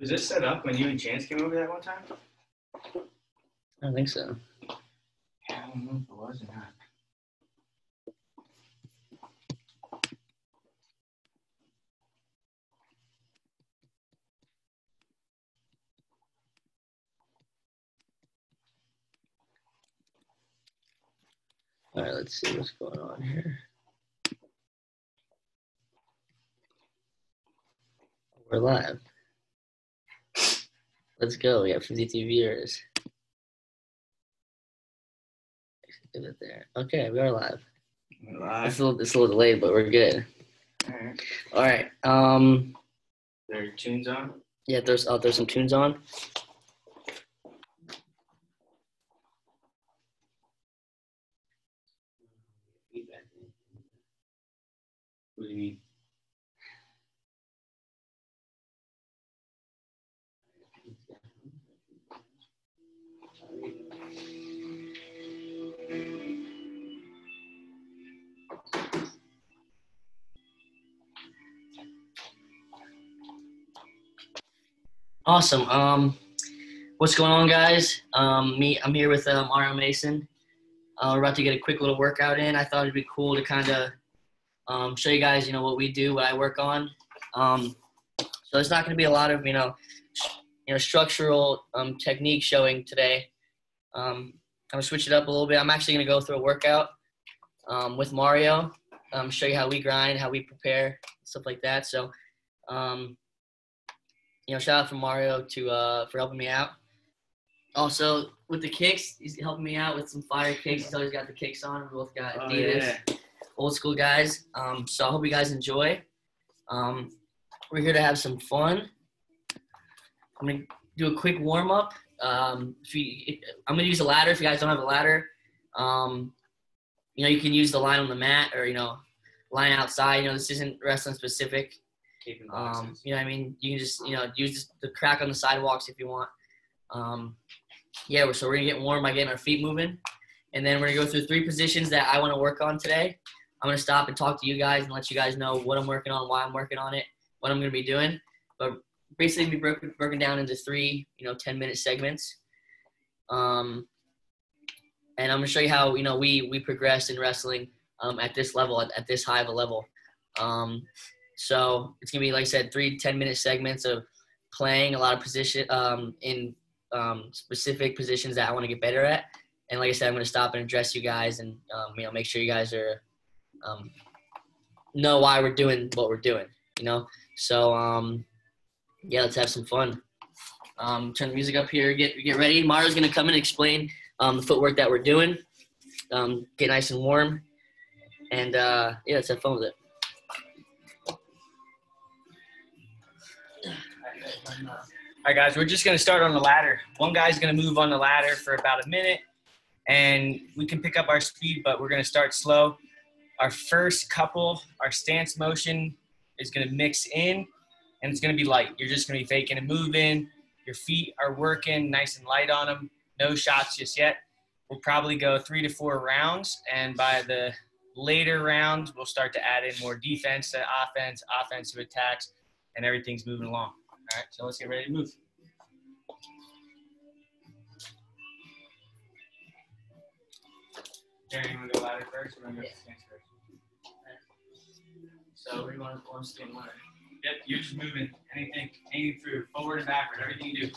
Was this set up when you and Chance came over that one time? I don't think so. Yeah, I don't know if it was or not. All right, let's see what's going on here. We're live. Let's go. We got 52 viewers. Is it there? Okay, we are live. We're It's live. a little, it's a little delayed, but we're good. Alright. All right. Um. There are tunes on. Yeah. There's oh, there's some tunes on. What do you mean? Awesome. Um, what's going on, guys? Um, me, I'm here with um, Mario Mason. Uh, we're about to get a quick little workout in. I thought it'd be cool to kind of um, show you guys, you know, what we do, what I work on. Um, so it's not going to be a lot of, you know, you know, structural um, technique showing today. Um, I'm gonna switch it up a little bit. I'm actually gonna go through a workout um, with Mario, um, show you how we grind, how we prepare, stuff like that. So, um, you know, shout out for Mario to uh, for helping me out. Also, with the kicks, he's helping me out with some fire kicks. He's always got the kicks on. We both got Oh, yeah. old school guys. Um, so I hope you guys enjoy. Um, we're here to have some fun. I'm gonna do a quick warm up. Um, if you, if, I'm gonna use a ladder. If you guys don't have a ladder, um, you know you can use the line on the mat or you know line outside. You know this isn't wrestling specific. Um, you know, what I mean, you can just you know use the crack on the sidewalks if you want. Um, yeah, so we're gonna get warm by getting our feet moving, and then we're gonna go through three positions that I want to work on today. I'm gonna stop and talk to you guys and let you guys know what I'm working on, why I'm working on it, what I'm gonna be doing. But basically, be broken broken down into three, you know, 10 minute segments. Um, and I'm gonna show you how you know we we progressed in wrestling um, at this level, at, at this high of a level. Um, so it's gonna be like I said, three 10 minute segments of playing a lot of position um, in um, specific positions that I want to get better at. And like I said, I'm gonna stop and address you guys and um, you know make sure you guys are um, know why we're doing what we're doing. You know, so um, yeah, let's have some fun. Um, turn the music up here. Get get ready. Mario's gonna come and explain the footwork that we're doing. Get nice and warm, and uh, yeah, let's have fun with it. All right, guys, we're just going to start on the ladder. One guy's going to move on the ladder for about a minute, and we can pick up our speed, but we're going to start slow. Our first couple, our stance motion is going to mix in, and it's going to be light. You're just going to be faking and moving. Your feet are working nice and light on them. No shots just yet. We'll probably go three to four rounds, and by the later rounds, we'll start to add in more defense to offense, offensive attacks, and everything's moving along. All right, so let's get ready to move. Jerry, you want to go ladder first or want to go Yeah. stance first? So we want to stay in line. Yep, you're just moving. Anything, anything through, forward and backward, everything you do.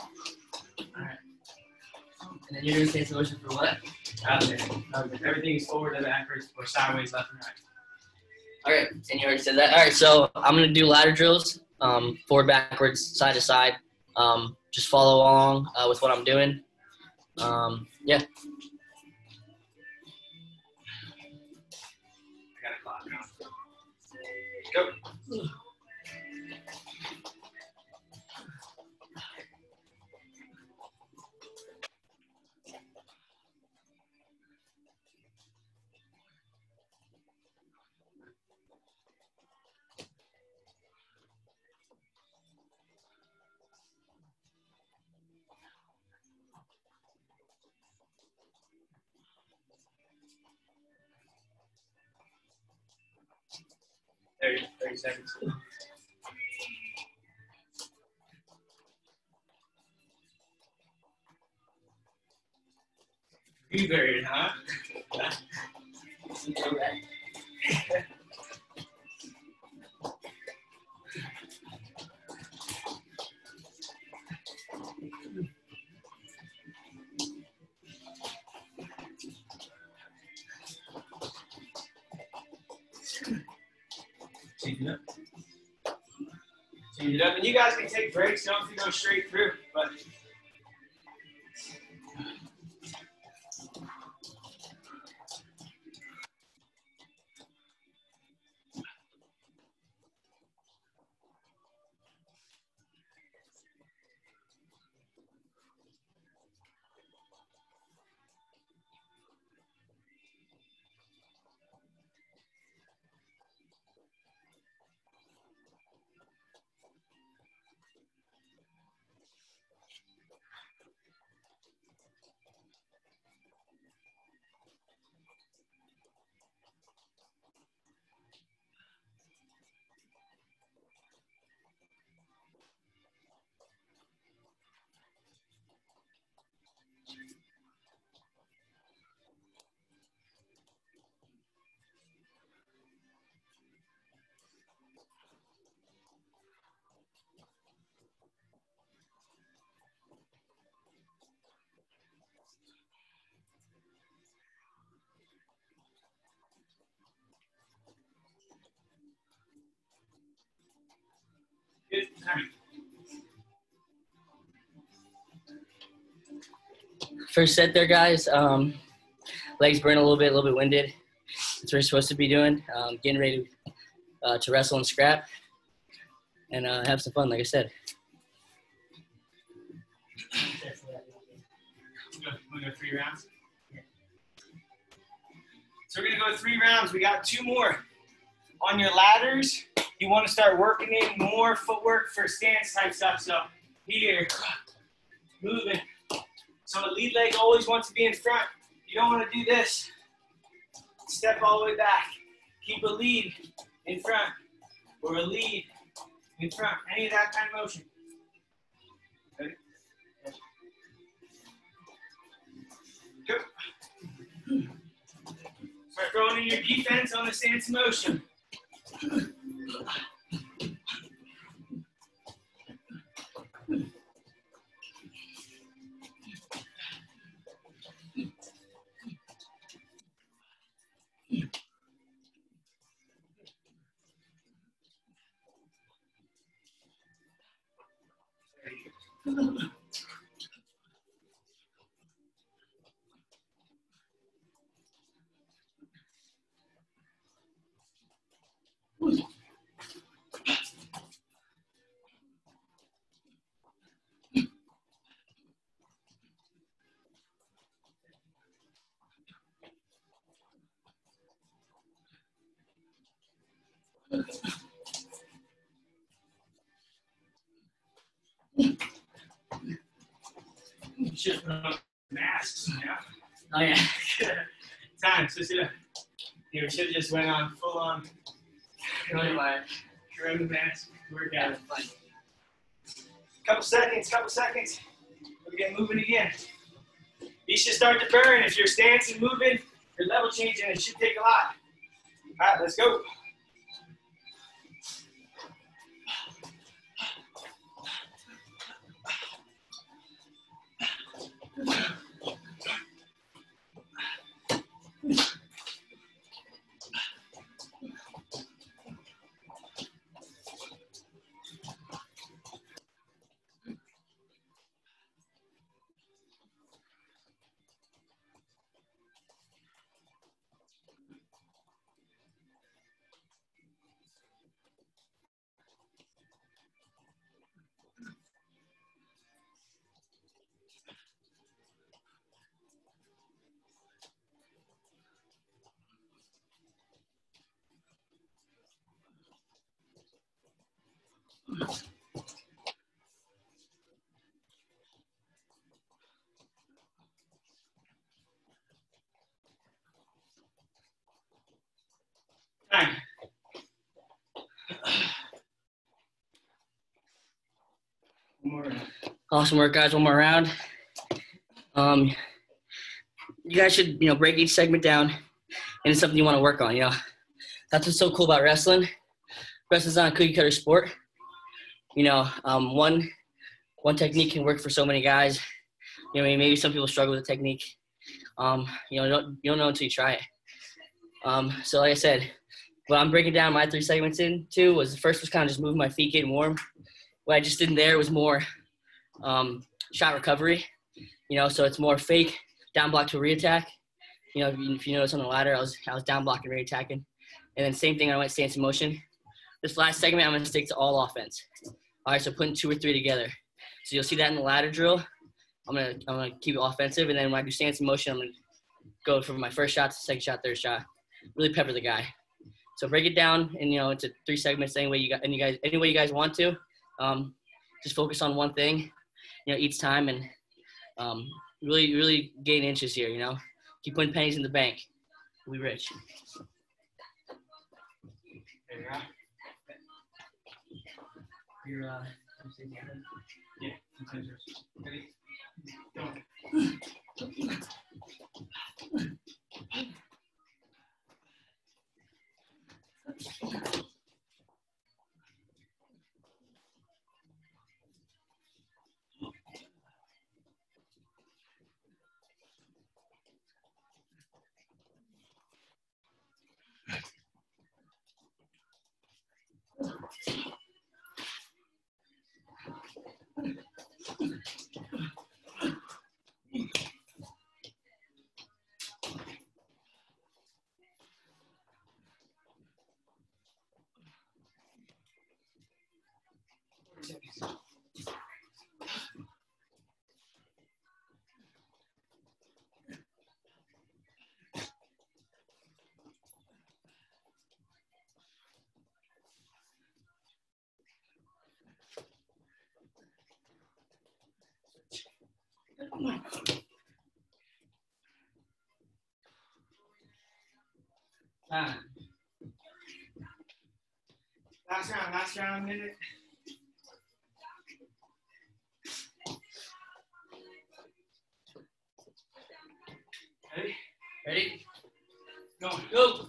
All right. And then you're gonna say motion for what? Out there. Everything is forward and backwards or sideways, left and right. All right, and you already said that. All right, so I'm gonna do ladder drills, um, forward, backwards, side to side. Um, just follow along uh, with what I'm doing. Um, yeah. Go. 30, 30 seconds. Be buried, huh? Up. Change it up. And you guys can take breaks. Don't have to go straight through. But First set there, guys. Um, legs burn a little bit, a little bit winded. That's what we're supposed to be doing. Um, getting ready to, uh, to wrestle and scrap and uh, have some fun, like I said. We'll go, we'll go three rounds. So we're gonna go three rounds. We got two more. On your ladders, you want to start working in more footwork for stance type stuff. So here, moving. So the lead leg always wants to be in front. You don't want to do this. Step all the way back. Keep a lead in front or a lead in front. Any of that kind of motion. Ready? Go. Start throwing in your defense on the stance motion. You should put on masks, yeah. Oh yeah. Time, so sit up. Yeah, we should have just went on full on corona mask We're workout. Couple seconds, couple seconds. We'll get moving again. You should start to burn. If your stance is moving, your level changing, it should take a lot. All right, let's go. More. Awesome work, guys. One more round. Um, you guys should, you know, break each segment down into something you want to work on. You know, that's what's so cool about wrestling. Wrestling's not a cookie cutter sport. You know, um, one one technique can work for so many guys. You know, maybe some people struggle with the technique. Um, you know, you don't, you don't know until you try it. Um, so like I said, what I'm breaking down my three segments into was the first was kind of just moving my feet, getting warm. What I just did in there was more um, shot recovery. You know, so it's more fake down block to re-attack. You know, if you, if you notice on the ladder, I was I was down blocking, re-attacking. and then same thing. I went stance in motion. This last segment, I'm gonna stick to all offense. All right, so putting two or three together. So you'll see that in the ladder drill. I'm gonna I'm gonna keep it offensive, and then when I do stance in motion, I'm gonna go from my first shot to second shot, third shot. Really pepper the guy. So break it down, and you know into three segments any way you got any guys any way you guys want to. Um, just focus on one thing, you know, each time, and um, really really gain inches here. You know, keep putting pennies in the bank. Be rich. Uh? Last round, last round, minute. Ready? Ready? Go. Go.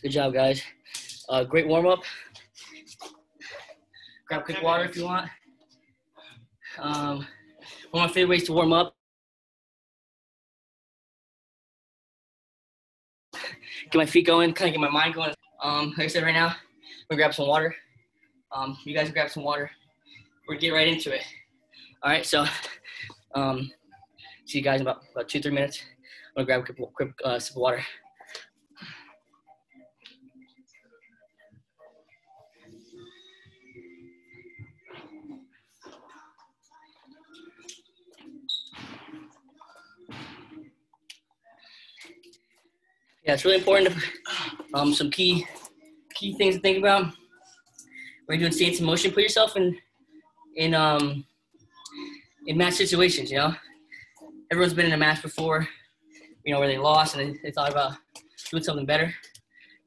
Good job, guys. Uh, great warm up. Grab quick water if you want. Um, one of my favorite ways to warm up. Get my feet going, kind of get my mind going. Um, like I said, right now, gonna grab some water. Um, you guys grab some water. We're get right into it. All right, so um, see you guys in about, about two, three minutes. I'm gonna grab a quick, quick uh, sip of water. Yeah, it's really important. To, um, some key key things to think about when you're doing stance in motion. Put yourself in in um in match situations. You know, everyone's been in a match before. You know where they lost and they, they thought about doing something better.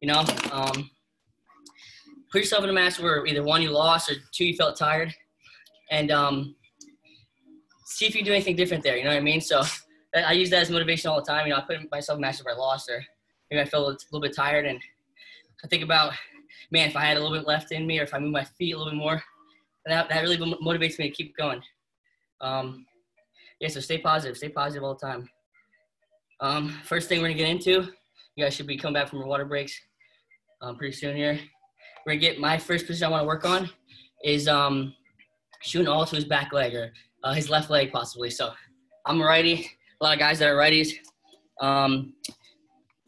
You know, um, put yourself in a match where either one you lost or two you felt tired, and um, see if you do anything different there. You know what I mean? So I use that as motivation all the time. You know, I put myself in matches where I lost or maybe I feel a little bit tired and I think about, man, if I had a little bit left in me or if I move my feet a little bit more, that, that really motivates me to keep going. Um, yeah, so stay positive. Stay positive all the time. Um, first thing we're going to get into, you guys should be coming back from your water breaks um, pretty soon here. We're going to get my first position I want to work on is um, shooting all to his back leg or uh, his left leg possibly. So I'm a righty. A lot of guys that are righties, um,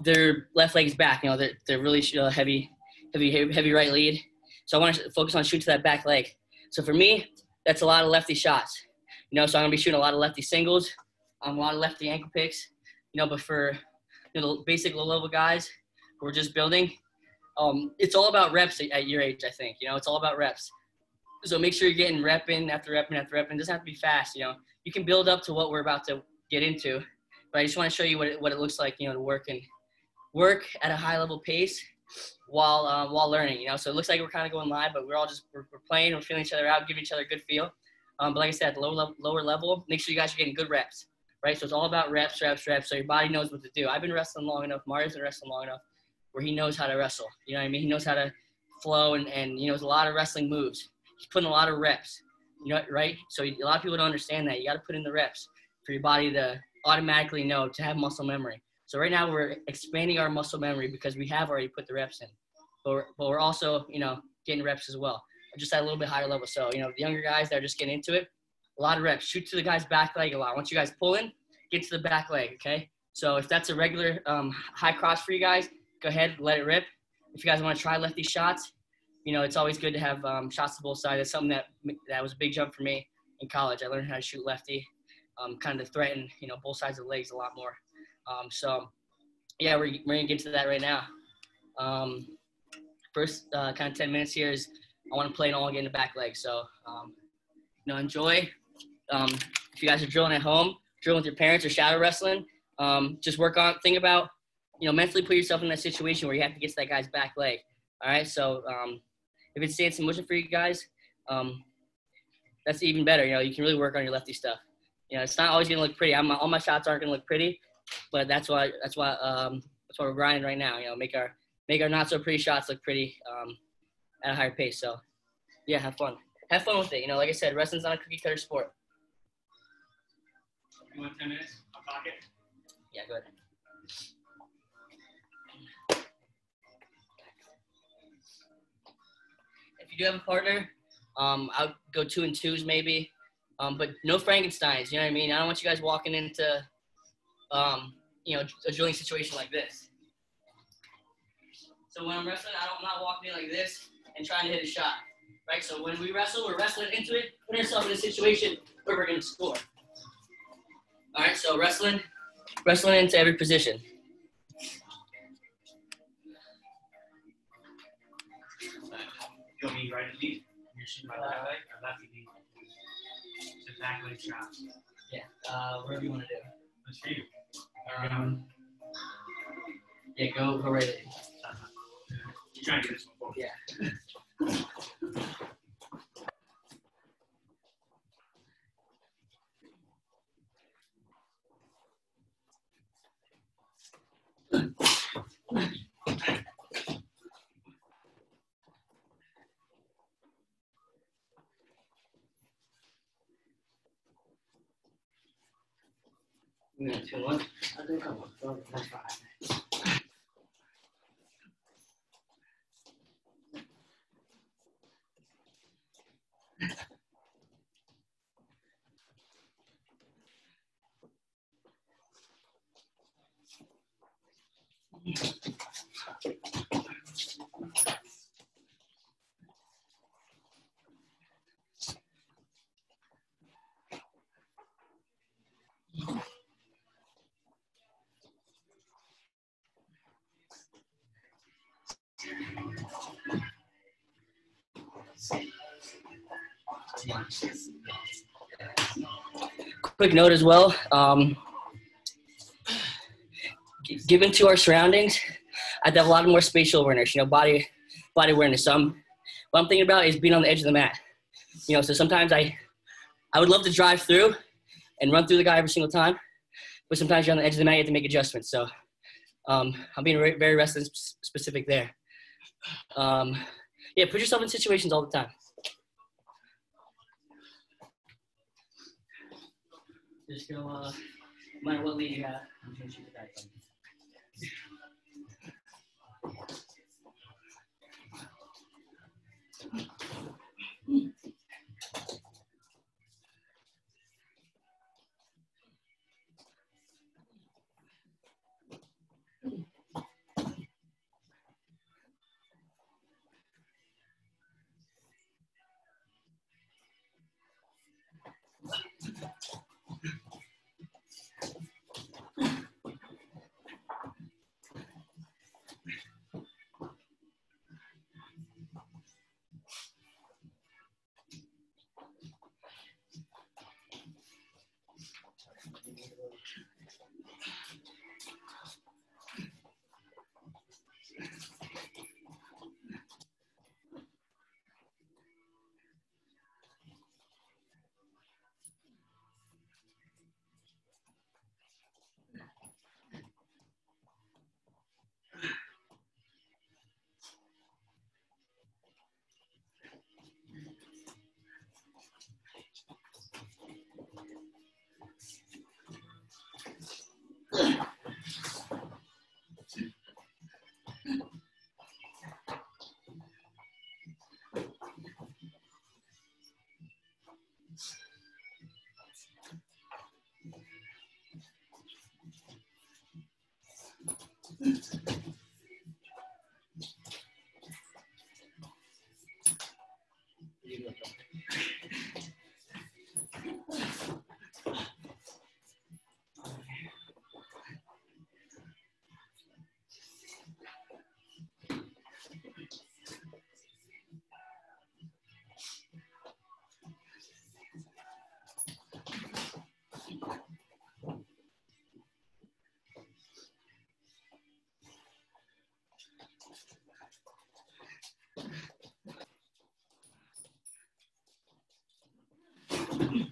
their left leg is back. You know, they're, they're really uh, heavy, heavy, heavy right lead. So I want to focus on shooting to that back leg. So for me, that's a lot of lefty shots. You know, so I'm gonna be shooting a lot of lefty singles, um, a lot of lefty ankle picks. You know, but for you know, the basic low level guys who are just building, um, it's all about reps at your age. I think you know, it's all about reps. So make sure you're getting rep in after rep after rep. It doesn't have to be fast. You know, you can build up to what we're about to get into, but I just want to show you what it, what it looks like. You know, to work and work at a high level pace while um, while learning. You know, so it looks like we're kind of going live, but we're all just we're, we're playing, we're feeling each other out, giving each other a good feel. Um, but like I said, at the lower level, lower level, make sure you guys are getting good reps, right? So it's all about reps, reps, reps. So your body knows what to do. I've been wrestling long enough. Mario's been wrestling long enough where he knows how to wrestle. You know what I mean? He knows how to flow and, and you know, knows a lot of wrestling moves. He's putting a lot of reps, you know, right? So a lot of people don't understand that. You got to put in the reps for your body to automatically know to have muscle memory. So right now we're expanding our muscle memory because we have already put the reps in, but we're, but we're also, you know, getting reps as well just at a little bit higher level. So, you know, the younger guys that are just getting into it, a lot of reps. Shoot to the guy's back leg a lot. Once you guys pull in, get to the back leg, okay? So if that's a regular um, high crotch for you guys, go ahead, let it rip. If you guys want to try lefty shots, you know, it's always good to have um, shots to both sides. It's something that that was a big jump for me in college. I learned how to shoot lefty, um, kind of threaten, you know, both sides of the legs a lot more. Um, so, yeah, we're, we're going to get to that right now. Um, first uh, kind of 10 minutes here is I want to play it all again the back leg. So, um, you know, enjoy. Um, if you guys are drilling at home, drill with your parents or shadow wrestling. Um, just work on, think about, you know, mentally put yourself in that situation where you have to get to that guy's back leg. All right. So, um, if it's stance and motion for you guys, um, that's even better. You know, you can really work on your lefty stuff. You know, it's not always gonna look pretty. I'm, all my shots aren't gonna look pretty, but that's why that's why um, that's why we're grinding right now. You know, make our make our not so pretty shots look pretty. Um, at a higher pace. So, yeah, have fun. Have fun with it. You know, like I said, wrestling's not a cookie cutter sport. You want 10 minutes on pocket? Yeah, go ahead. If you do have a partner, um, I'll go two and twos maybe, um, but no Frankenstein's. You know what I mean? I don't want you guys walking into, um, you know, a drilling situation like this. So when I'm wrestling, I don't, I'm not walking in like this and trying to hit a shot. Right? So when we wrestle, we're wrestling into it, putting ourselves in a situation where we're going to score. All right, so wrestling, wrestling into every position. You want me right lead? You're shooting my left leg or lefty lead? So back leg shot. Yeah, uh, whatever you want to do. What's for you? Um, yeah, go go right. You're trying to get this one forward. Yeah, two, one. 他在干嘛不知道你干啥呀 Quick note as well. Um, given to our surroundings, I have a lot more spatial awareness, you know, body body awareness. So I'm, what I'm thinking about is being on the edge of the mat. You know, so sometimes I I would love to drive through and run through the guy every single time. But sometimes you're on the edge of the mat, you have to make adjustments. So um, I'm being very, very wrestling specific there. Um, yeah, put yourself in situations all the time. Just go, uh, no matter what lead you have. Gonna shoot the guy.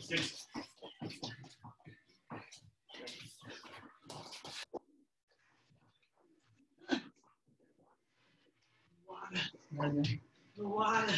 Six. Water. Water.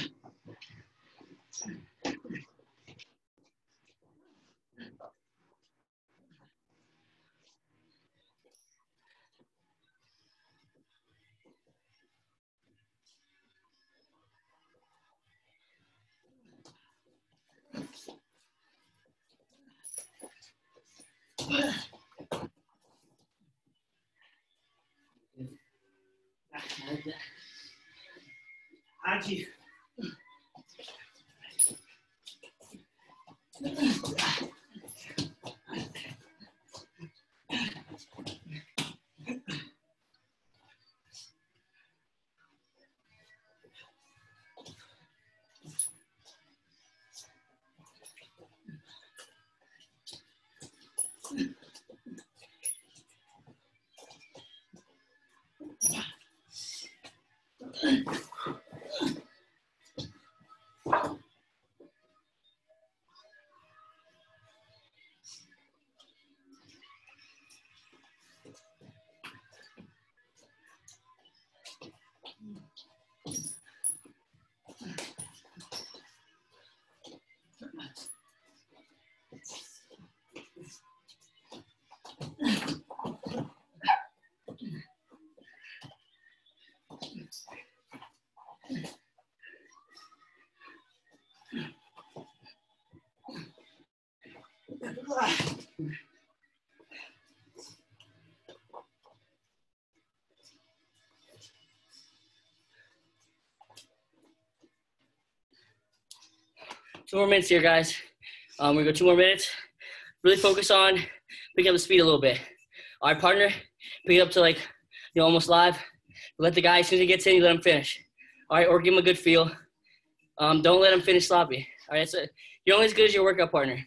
はい。Two more minutes here, guys. Um, we go two more minutes. Really focus on picking up the speed a little bit. Our partner, pick it up to like you know almost live. Let the guy as soon as he gets in, you let him finish. All right, or give him a good feel. Um, don't let him finish sloppy. All right, so you're only as good as your workout partner.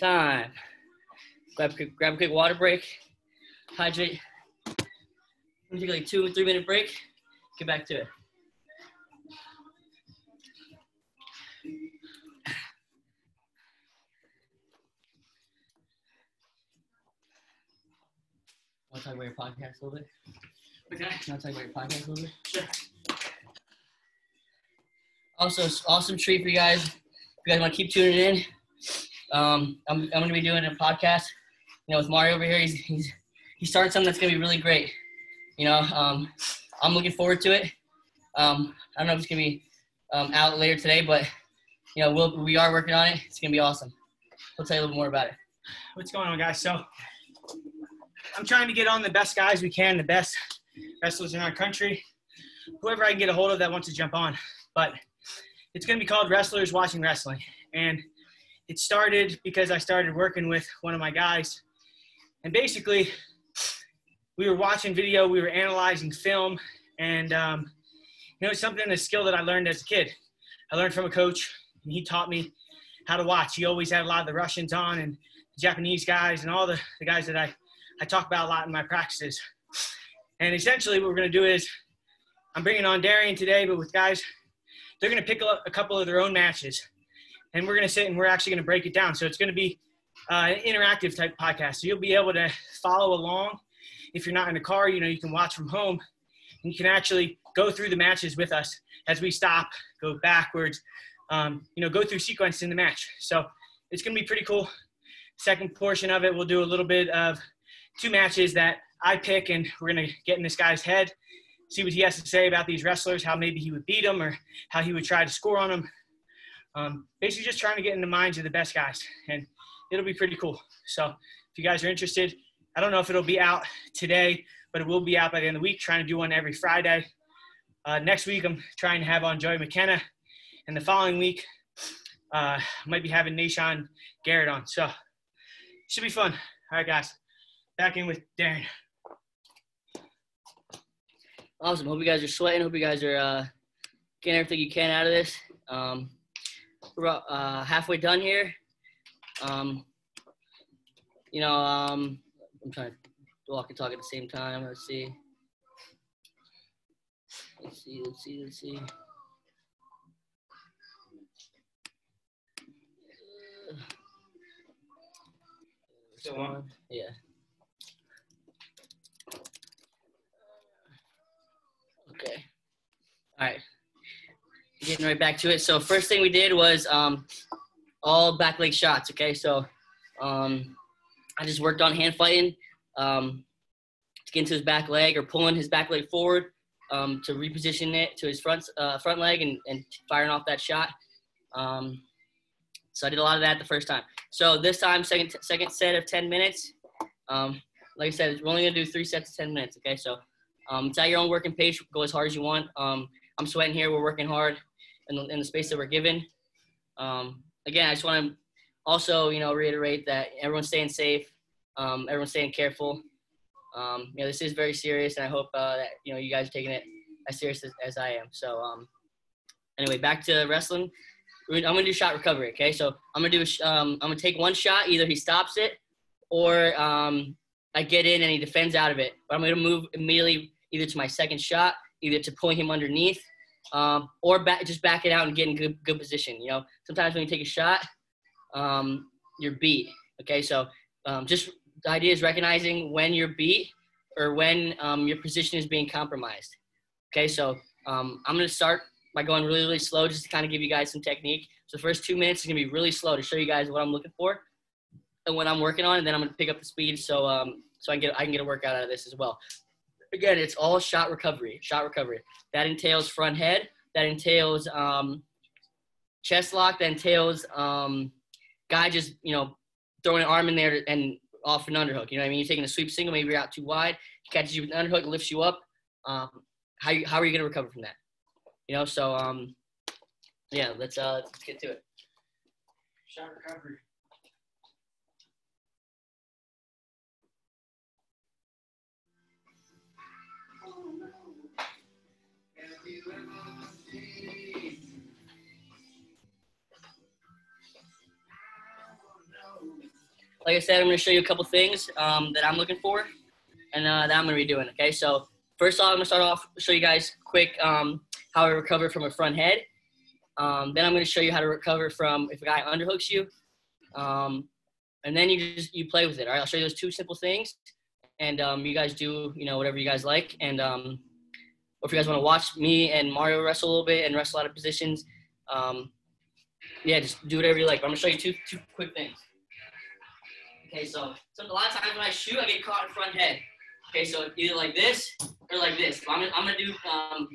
Time. Grab, a quick- grab a quick water break. Hydrate. Take like two or three minute break. Get back to it. Want to talk about your podcast a little bit? Okay. Want to talk about your podcast a little bit? Sure. Also, awesome treat for you guys. If you guys want to keep tuning in, um, I'm, I'm going to be doing a podcast. You know, with Mario over here, he's he's he started something that's going to be really great. You know, um, I'm looking forward to it. Um, I don't know if it's going to be um, out later today, but you know, we'll, we are working on it. It's going to be awesome. We'll tell you a little more about it. What's going on, guys? So I'm trying to get on the best guys we can, the best wrestlers in our country, whoever I can get a hold of that wants to jump on. But it's going to be called Wrestlers Watching Wrestling. And it started because I started working with one of my guys. And basically, we were watching video, we were analyzing film, and um, you know, it's something, a skill that I learned as a kid. I learned from a coach, and he taught me how to watch. He always had a lot of the Russians on and the Japanese guys and all the, the guys that I, I talk about a lot in my practices. And essentially, what we're going to do is I'm bringing on Darian today, but with guys, they're going to pick up a couple of their own matches. And we're going to sit and we're actually going to break it down. So it's going to be uh, an interactive type podcast. So you'll be able to follow along. If you're not in a car, you know, you can watch from home. And you can actually go through the matches with us as we stop, go backwards, um, you know, go through sequence in the match. So it's going to be pretty cool. Second portion of it, we'll do a little bit of two matches that I pick, and we're going to get in this guy's head, see what he has to say about these wrestlers, how maybe he would beat them or how he would try to score on them. Um, basically, just trying to get in the minds of the best guys, and it'll be pretty cool. So if you guys are interested, I don't know if it'll be out today, but it will be out by the end of the week. Trying to do one every Friday. Uh, next week, I'm trying to have on Joey McKenna, and the following week, uh, might be having Nashon Garrett on. So should be fun. All right, guys. Back in with Darian. Awesome. Hope you guys are sweating. Hope you guys are uh, getting everything you can out of this. Um, we're uh, halfway done here. Um, you know, um, I'm trying to walk and talk at the same time. Let's see. Let's see. Let's see. Let's see. Still on? Yeah. Okay. All right. Getting right back to it. So first thing we did was um, all back leg shots. Okay, so um, I just worked on hand fighting um, to get into his back leg or pulling his back leg forward um, to reposition it to his front uh, front leg and, and firing off that shot. Um, so I did a lot of that the first time. So this time, second second set of 10 minutes. Um, like I said, we're only gonna do three sets of 10 minutes. Okay, so Um, it's at your own working pace. Go as hard as you want. Um, I'm sweating here. We're working hard in the, in the space that we're given. Um, again, I just want to also, you know, reiterate that everyone's staying safe. Um, everyone's staying careful. Um, you know, this is very serious, and I hope uh, that you know you guys are taking it as serious as, as I am. So, um, anyway, back to wrestling. I'm gonna do shot recovery. Okay, so I'm gonna do. Um, I'm gonna take one shot. Either he stops it, or um, I get in and he defends out of it. But I'm gonna move immediately either to my second shot, either to pulling him underneath, um, or back, just back it out and get in good good position. You know, sometimes when you take a shot, um, you're beat. Okay, so um, just the idea is recognizing when you're beat or when um, your position is being compromised. Okay, so um, I'm gonna start by going really, really slow just to kind of give you guys some technique. So the first two minutes is gonna be really slow to show you guys what I'm looking for and what I'm working on, and then I'm gonna pick up the speed so um, so I can get I can get a workout out of this as well. Again, it's all shot recovery, shot recovery. That entails front head. That entails um, chest lock. That entails um, guy just you know throwing an arm in there and off an underhook. You know what I mean? You're taking a sweep single, maybe you're out too wide. He catches you with an underhook, lifts you up. Um, how how are you gonna recover from that? You know, so um, yeah, let's uh let's get to it. Shot recovery. Like I said, I'm gonna show you a couple things um, that I'm looking for, and uh, that I'm gonna be doing. Okay, so first off, I'm gonna start off show you guys quick um, how I recover from a front head. Um, then I'm gonna show you how to recover from if a guy underhooks you, um, and then you just you play with it. All right, I'll show you those two simple things, and um, you guys do you know whatever you guys like. And um, if you guys want to watch me and Mario wrestle a little bit and wrestle out of positions, yeah, just do whatever you like. But I'm gonna show you two two quick things. Okay, so, so a lot of times when I shoot, I get caught in front head. Okay, so either like this or like this. I'm gonna, I'm gonna do um,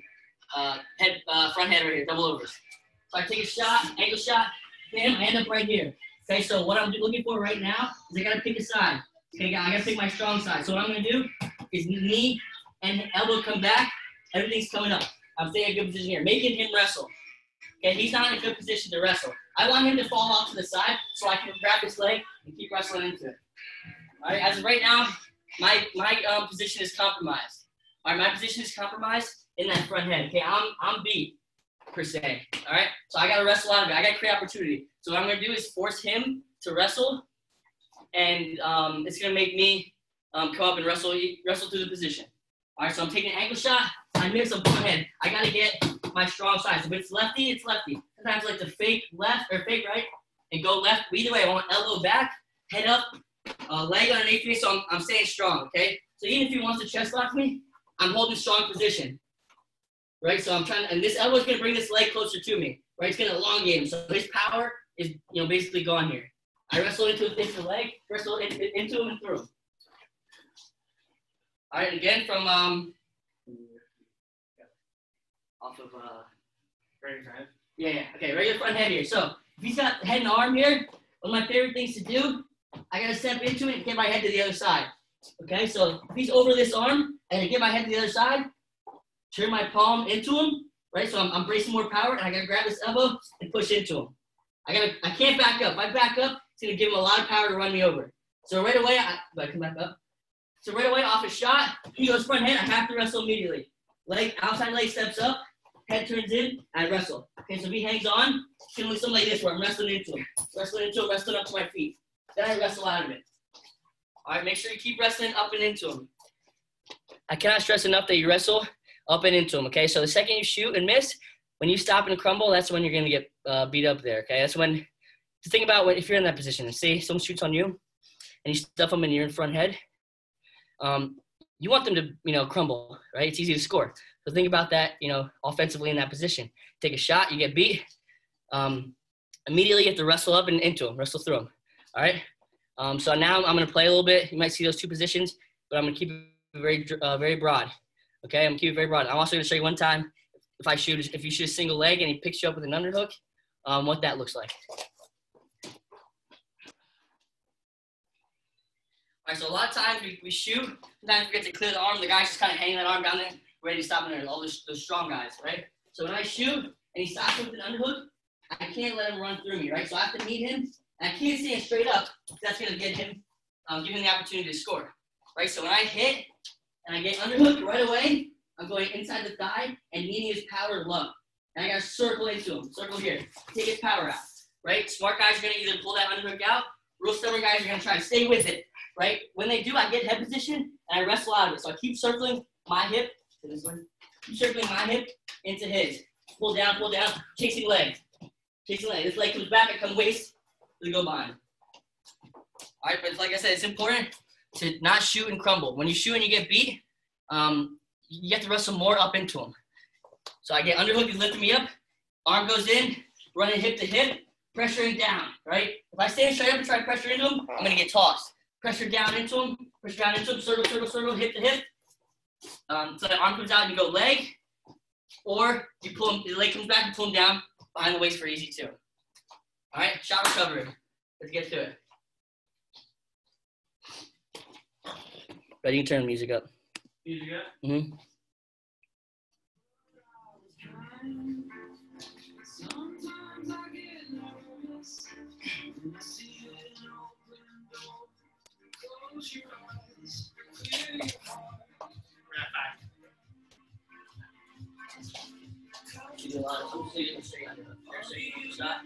uh, head uh, front head right here, double overs. So I take a shot, angle shot, bam, I end up right here. Okay, so what I'm looking for right now is I gotta pick a side. Okay, I gotta pick my strong side. So what I'm gonna do is knee and elbow come back. Everything's coming up. I'm staying in a good position here, making him wrestle. Okay, he's not in a good position to wrestle. I want him to fall off to the side so I can grab his leg and keep wrestling into it. All right, as of right now, my my um, position is compromised. All right, my position is compromised in that front head. Okay, I'm I'm beat per se. All right, so I gotta wrestle out of it. I gotta create opportunity. So what I'm gonna do is force him to wrestle, and um, it's gonna make me um, come up and wrestle wrestle through the position. All right, so I'm taking an ankle shot. I miss a front head. I gotta get my strong side. So if it's lefty, it's lefty. Sometimes like to fake left or fake right and go left. Either way, I want elbow back, head up, uh, leg underneath me, so I'm, I'm staying strong, okay? So even if he wants to chest lock me, I'm holding strong position, right? So I'm trying, to, and this elbow is gonna bring this leg closer to me, right? It's gonna elongate him. So his power is, you know, basically gone here. I wrestle into, the leg, wrestle in, into him and through him. All right, again from um, off of uh, yeah, yeah. Okay, regular front head here. So if he's got head and arm here, one of my favorite things to do, I gotta step into it and get my head to the other side. Okay, so if he's over this arm and I get my head to the other side, turn my palm into him, right? So I'm, I'm bracing more power and I gotta grab this elbow and push into him. I gotta, I can't back up. If I back up, it's gonna give him a lot of power to run me over. So right away, I, I come back up? So right away off a shot, he goes front head, I have to wrestle immediately. Leg, outside leg steps up, head turns in, I wrestle. Okay, so if he hangs on, it's gonna something like this where I'm wrestling into him. Wrestling into him, wrestling up to my feet. Then I wrestle out of it. All right, make sure you keep wrestling up and into him. I cannot stress enough that you wrestle up and into him, okay? So the second you shoot and miss, when you stop and crumble, that's when you're gonna get uh, beat up there, okay? That's when, think about if you're in that position see someone shoots on you and you stuff them in you're front head, um, you want them to, you know, crumble, right? It's easy to score. So think about that, you know, offensively in that position. Take a shot, you get beat. Um, immediately you have to wrestle up and into them, wrestle through them. All right. Um, so now I'm going to play a little bit. You might see those two positions, but I'm going to keep it very, uh, very broad. Okay. I'm going to keep it very broad. I'm also going to show you one time if I shoot, if you shoot a single leg and he picks you up with an underhook, um, what that looks like. All right, so a lot of times we, we shoot, sometimes we forget to clear the arm. The guy's just kind of hanging that arm down there, ready to stop all those, those strong guys, right? So when I shoot and he stops with an underhook, I can't let him run through me, right? So I have to meet him, and I can't stand straight up. That's gonna get him, um, give him the opportunity to score, right? So when I hit and I get underhook right away, I'm going inside the thigh and meeting his power low. And I gotta circle into him, circle here, take his power out, right? Smart guys are gonna either pull that underhook out. Real stubborn guys are gonna try to stay with it, right? When they do, I get head position and I wrestle out of it. So I keep circling my hip to this one, keep circling my hip into his. Pull down, pull down, chasing leg, chasing leg. This leg comes back, I come waist, we go behind. All right, but like I said, it's important to not shoot and crumble. When you shoot and you get beat, um, you have to wrestle more up into him. So I get underhook, he's lifting me up, arm goes in, running hip to hip, pressuring down, right? If I stand straight up and try to pressure into him, I'm gonna get tossed. Pressure down into him, pressure down into him, circle, circle, circle, hip to hip. Um, so the arm comes out and you go leg, or you pull him, the leg comes back and pull him down behind the waist for easy too. All right, shot recovery. Let's get to it. Ready, you can turn the music up. Music up. Mm-hmm. Sometimes You do a lot of so you can stay under the so you can shot.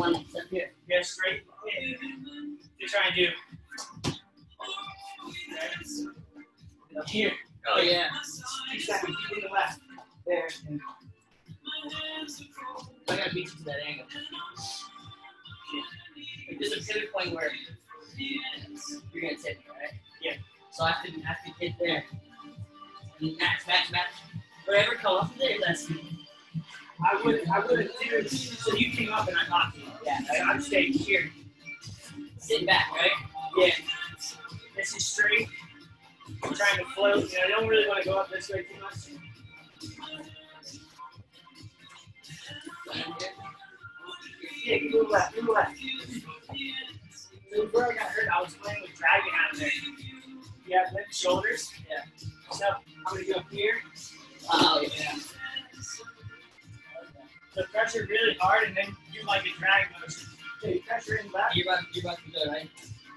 I want to step here. Get straight. Yeah. You try and do. Okay. Up here. Oh yeah. Keep stepping. Keep in the left. There. And I gotta beat you to that angle. Like, There's a pivot point where you're gonna tip me, right? Yeah. So I have to have to get there. And match, match, match. Whatever come up there, that's I would, I would have do. So you came up and I knocked you. Yeah. I, I'm staying here. sit back, right? Yeah. This is straight. I'm trying to float. You know, I don't really want to go up this way too much. Yeah, you move left, move left. So before I got hurt, I was playing with dragon out of there. You have lift shoulders. Yeah. So I'm gonna go here. Oh yeah. So pressure really hard and then do like a drag motion. So you pressure in left, You're about you're about to go, right?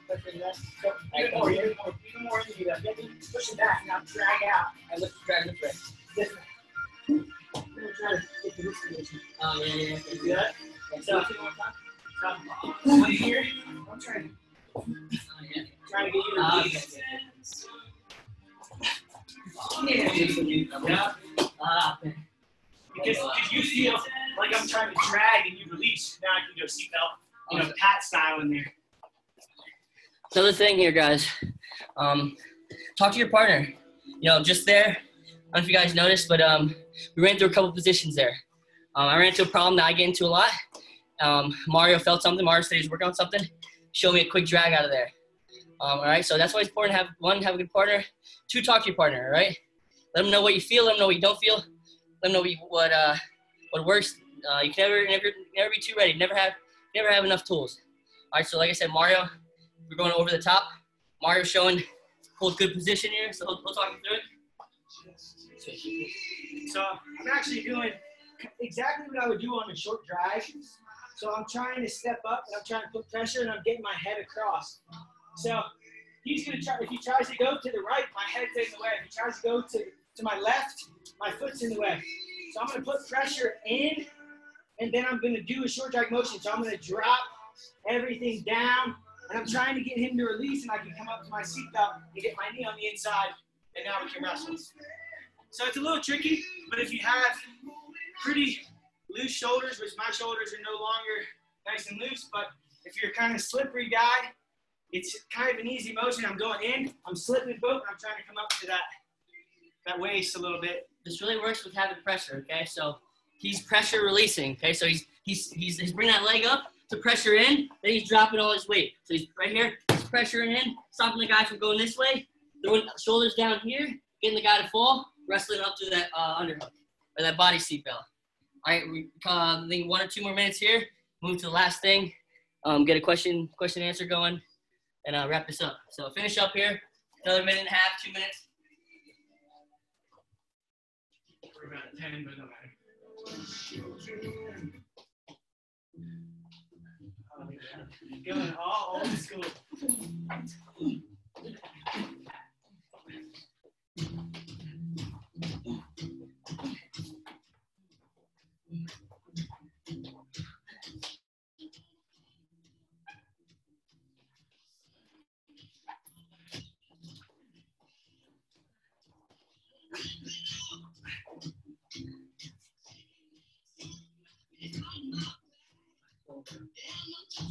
pressure in left. So even more, even more, even more into that. Me pushing back. Now drag out. I look drag this way. This way. I'm gonna try to get to this position. Oh yeah, yeah, yeah. You do that? So, so I'm here. I'm trying, Oh, yeah. trying to get you to lead. okay. Yeah. Yeah. Ah, okay. Because, because you feel like I'm trying to drag and you release. Now I can go seatbelt, you know, pat style in there. Another thing here, guys. Um, talk to your partner. You know, just there. I don't know if you guys noticed, but um, we ran through a couple positions there. Um, I ran into a problem that I get into a lot. Um, Mario felt something. Mario said he's working on something. Show me a quick drag out of there. Um, all right, so that's why it's important to have one, have a good partner. Two, talk to your partner. All right, let them know what you feel. Let them know what you don't feel. Let them know what uh, what works. Uh, you can never, never, never be too ready. Never have, never have enough tools. All right, so like I said, Mario, we're going over the top. Mario's showing hold good position here, so we'll, he'll talk you through it. So I'm actually doing exactly what I would do on a short drive. So I'm trying to step up and I'm trying to put pressure and I'm getting my head across. So he's gonna try. If he tries to go to the right, my head's in the way. If he tries to go to to my left, my foot's in the way. So I'm gonna put pressure in, and then I'm gonna do a short drag motion. So I'm gonna drop everything down, and I'm trying to get him to release, and I can come up to my seatbelt and get my knee on the inside, and now we can wrestle. So it's a little tricky, but if you have pretty loose shoulders, which my shoulders are no longer nice and loose, but if you're kind of slippery guy, it's kind of an easy motion. I'm going in, I'm slipping both, and I'm trying to come up to that that waist a little bit. This really works with having pressure. Okay, so he's pressure releasing. Okay, so he's he's he's, he's bringing that leg up to pressure in, then he's dropping all his weight. So he's right here, he's pressuring in, stopping the guy from going this way, throwing shoulders down here, getting the guy to fall, wrestling up to that uh, underhook or that body seat belt. All right, we uh, I think one or two more minutes here. Move to the last thing. Um, get a question question answer going, and uh, wrap this up. So finish up here. Another minute and a half, two minutes. We're about at 10, matter. Going all old school.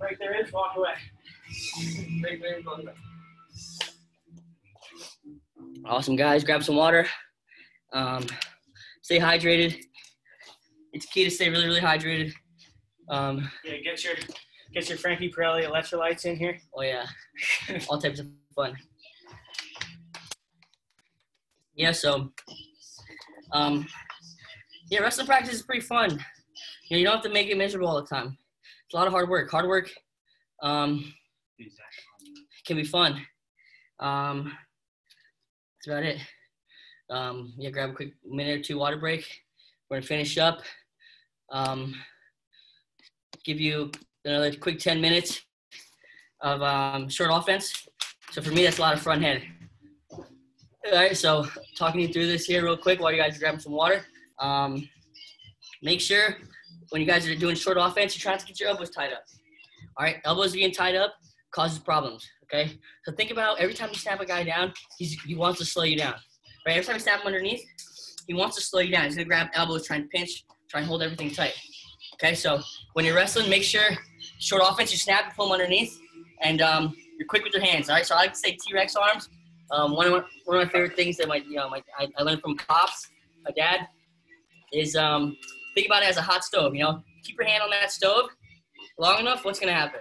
Right there is walk away. Very good. Awesome, guys. Grab some water. Um, stay hydrated. It's key to stay really, really hydrated. Um, Yeah, get your get your Frankie Pirelli electrolytes in here. oh yeah, all types of fun. Yeah, so um, yeah, wrestling practice is pretty fun. You know, you don't have to make it miserable all the time. It's a lot of hard work. Hard work um, can be fun. Um, that's about it. Um, yeah, grab a quick minute or two water break. We're gonna finish up. Um, give you another quick 10 minutes of um, short offense. So for me, that's a lot of front head. All right, so talking you through this here real quick while you guys are grabbing some water. Um, make sure when you guys are doing short offense, you're trying to get your elbows tied up. All right, elbows being tied up causes problems. Okay, so think about every time you snap a guy down, he wants to slow you down. Right, every time you snap him underneath, he wants to slow you down. He's gonna grab elbows, try and pinch, try and hold everything tight. Okay, so when you're wrestling, make sure short offense, you snap and pull him underneath, and um, you're quick with your hands. All right, so I like to say T-Rex arms. Um, one of my, one of my favorite things that my you know my, I, I learned from pops, my dad, is um, think about it as a hot stove. You know, keep your hand on that stove long enough. What's gonna happen?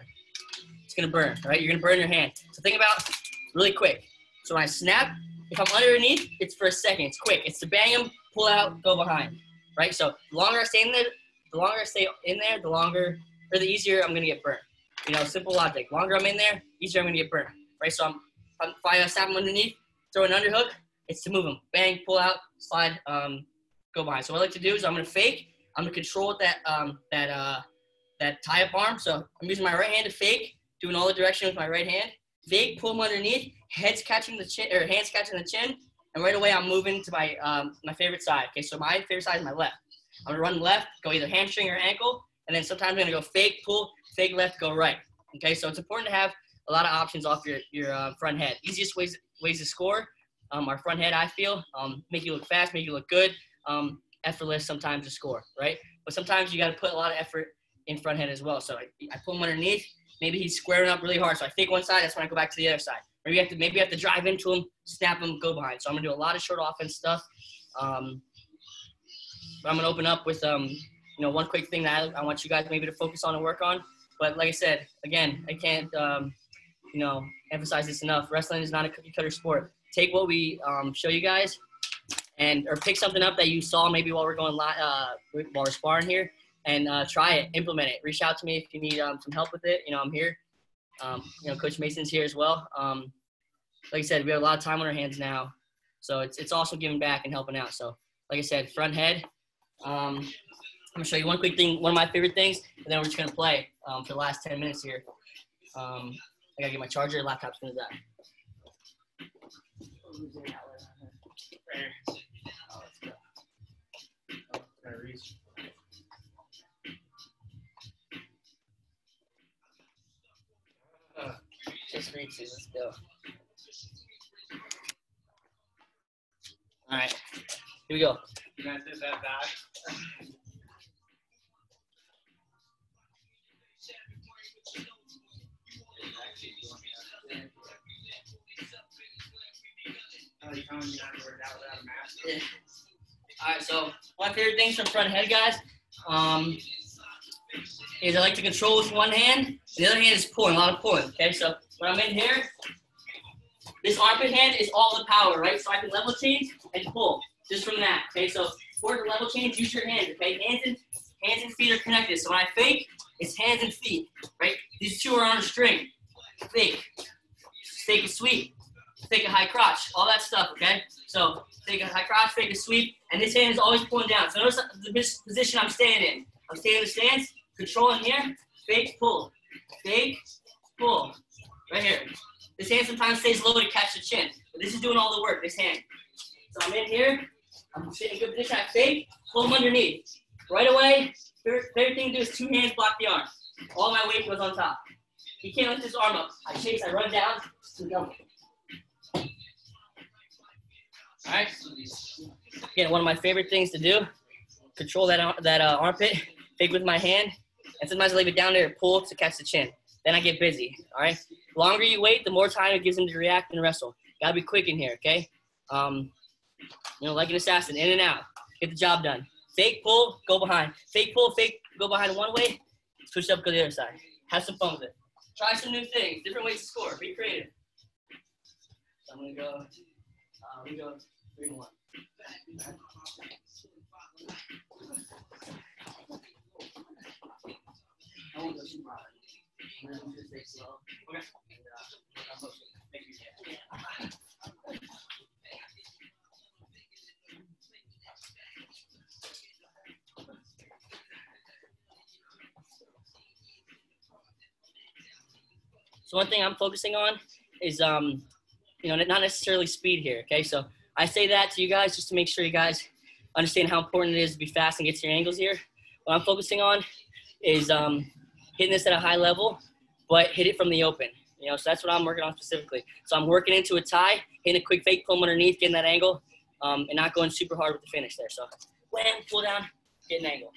It's gonna burn. Right, you're gonna burn your hand. So think about really quick. So when I snap, if I'm underneath, it's for a second. It's quick. It's to bang him, pull out, go behind. Right. So the longer I stay in there, the longer I stay in there, the longer or the easier I'm gonna get burned. You know, simple logic. Longer I'm in there, easier I'm gonna get burned. Right. So I'm, I'm if I snap him underneath, throw an underhook, it's to move them. Bang, pull out, slide, um, go behind. So what I like to do is I'm gonna fake. I'm gonna control that um, that uh, that tie up arm. So I'm using my right hand to fake, doing all the direction with my right hand. Fake, pull them underneath, heads catching the chin or hands catching the chin, and right away I'm moving to my um, my favorite side. Okay, so my favorite side is my left. I'm gonna run left, go either hamstring or ankle, and then sometimes I'm gonna go fake, pull, fake left, go right. Okay, so it's important to have a lot of options off your your uh, front head. Easiest ways ways to score um, our front head. I feel um, make you look fast, make you look good, um, effortless sometimes to score, right? But sometimes you got to put a lot of effort in front head as well. So I, I put him underneath. Maybe he's squaring up really hard, so I fake one side. That's when I go back to the other side. Maybe you have to maybe you have to drive into him, snap him, go behind. So I'm gonna do a lot of short offense stuff. Um, but I'm gonna open up with um, you know one quick thing that I, I want you guys maybe to focus on and work on. But like I said, again, I can't um, you know emphasize this enough. Wrestling is not a cookie cutter sport. Take what we um, show you guys, and or pick something up that you saw maybe while we're going li- uh, while we're sparring here, and uh, try it, implement it. Reach out to me if you need um, some help with it. You know, I'm here. Um, you know, Coach Mason's here as well. Um, like I said, we have a lot of time on our hands now, so it's it's also giving back and helping out. So, like I said, front head. Um, I'm gonna show you one quick thing, one of my favorite things, and then we're just gonna play um, for the last 10 minutes here. Um, I gotta get my charger. Laptop's gonna die. Let's go. All right, here we go. You guys did that back. Oh, you telling me you have to work out without a mask? Yeah. All right, so my favorite things from front head, guys, um, is I like to control with one hand. The other hand is pulling, a lot of pulling. Okay, so when I'm in here, this armpit hand is all the power, right? So I can level change and pull just from that. Okay, so for the level change, use your hands. Okay, hands and hands and feet are connected. So when I fake, it's hands and feet, right? These two are on a string. Fake, fake a sweep, fake a high crotch, all that stuff. Okay, so fake a high crotch, fake a sweep, and this hand is always pulling down. So notice the position I'm staying in. I'm staying in the stance, controlling here, fake pull, fake pull, right here. This hand sometimes stays low to catch the chin, but this is doing all the work. This hand. So I'm in here. I'm sitting in good position. I fake, pull them underneath. Right away, favorite, thing to do is two hands block the arm. All my weight goes on top. He can't lift his arm up. I chase, I run down, to the. All right. Again, one of my favorite things to do, control that ar- that uh, armpit, fake with my hand, and sometimes I leave it down there pull to catch the chin. Then I get busy. All right. The longer you wait, the more time it gives him to react and wrestle. Gotta be quick in here, okay? Um, you know, like an assassin, in and out, get the job done. Fake pull, go behind. Fake pull, fake go behind one way, switch up, go the other side. Have some fun with it. Try some new things, different ways to score. Be creative. I'm gonna go. Uh, we go three one. I won't go too hard. So one thing I'm focusing on is, um, you know, not necessarily speed here. Okay, so I say that to you guys just to make sure you guys understand how important it is to be fast and get to your angles here. What I'm focusing on is um, hitting this at a high level, but hit it from the open. You know, so that's what I'm working on specifically. So I'm working into a tie, hitting a quick fake pull underneath, getting that angle, um, and not going super hard with the finish there. So wham, pull down, get an angle.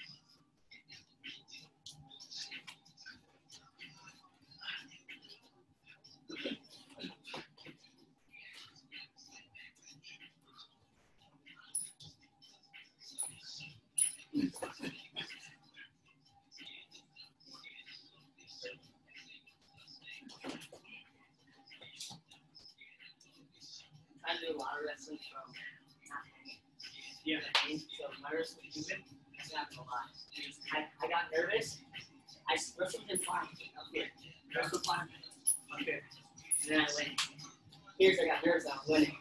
I do a lot of wrestling from yeah, so my wrestling stupid. I'm not gonna. I, I got nervous. I wrestled in fine up here. Fine up here. And then I went. Here's I got nervous. I was winning.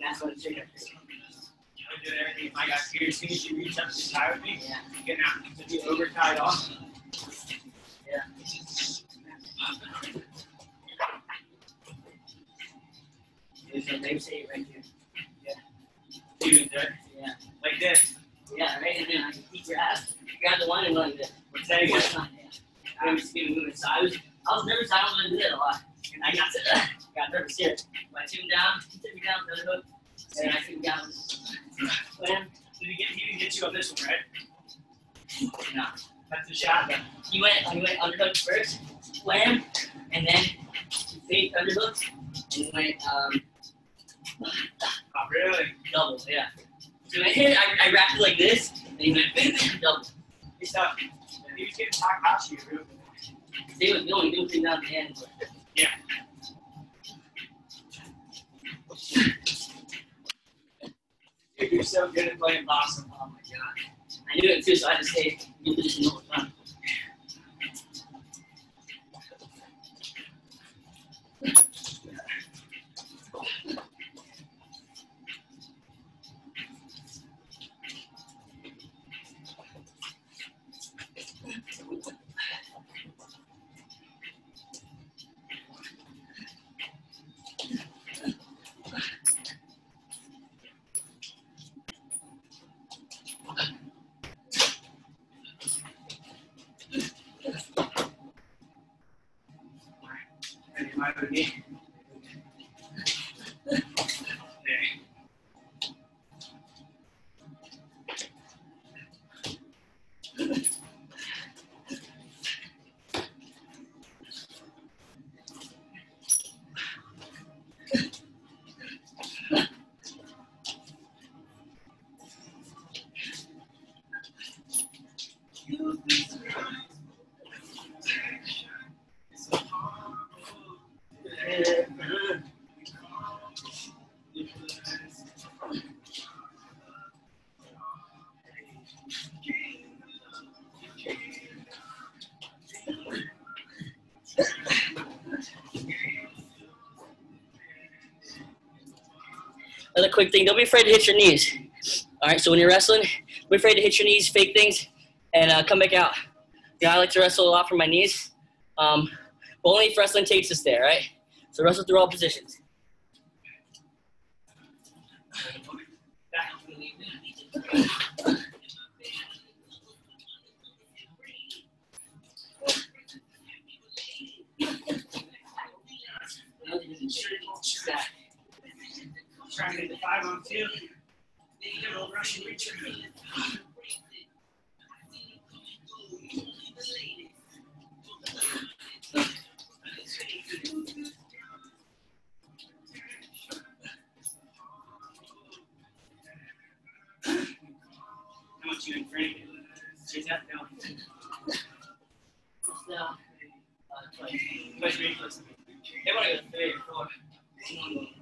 That's what it's trigger. I'm doing everything I got here. As soon as you up to tie with me, Yeah. you're gonna have to be over tied off. Yeah. Right Yeah. like this. Yeah, right? And then I can keep your ass. Grab the one and run this. What's that again? I'm just I was, nervous. I was gonna do that a lot. And I got to, got nervous here. I him down, he took me down the hook, and I took him down. Slam. Did he get? Didn't get you on this one, right? No. That's the shot. He went, he went underhook I just say, this in no time. Quick thing, don't be afraid to hit your knees. All right, so when you're wrestling, be afraid to hit your knees, fake things, and uh, come back out. Know, I like to wrestle a lot from my knees, um, but only if wrestling takes us there, right? So wrestle through all positions. Trying to get the five on two. Good old Russian reacher. How much you and Frank? She's that down. So, uh, twice. Twice reflex. They want to go three or four.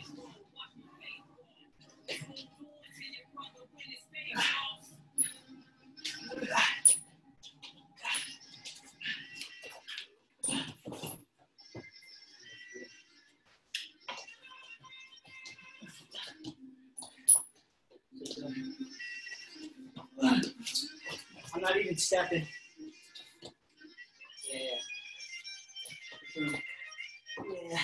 He can- he can- I'm not even stepping. Yeah, yeah. Yeah.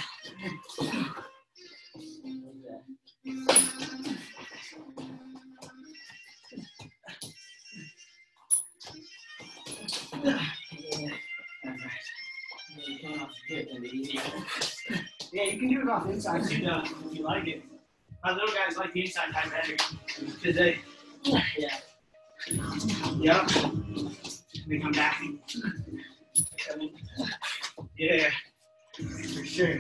Yeah, you can do it off the inside too, though, if you like it. My little guys like the inside tie better. Because they, Yeah. yep we come back. Yeah, for sure.